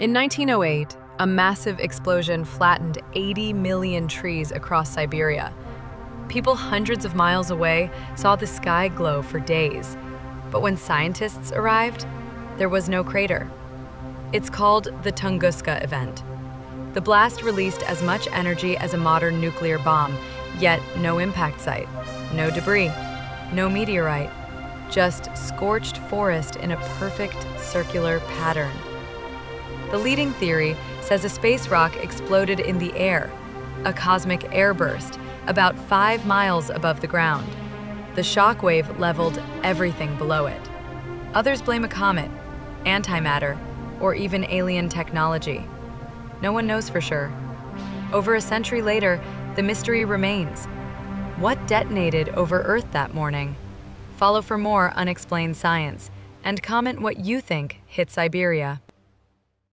In 1908, a massive explosion flattened 80 million trees across Siberia. People hundreds of miles away saw the sky glow for days. But when scientists arrived, there was no crater. It's called the Tunguska event. The blast released as much energy as a modern nuclear bomb, yet no impact site, no debris, no meteorite, just scorched forest in a perfect circular pattern. The leading theory says a space rock exploded in the air, a cosmic airburst, about five miles above the ground. The shockwave leveled everything below it. Others blame a comet, antimatter, or even alien technology. No one knows for sure. Over a century later, the mystery remains. What detonated over Earth that morning? Follow for more unexplained science and comment what you think hit Siberia.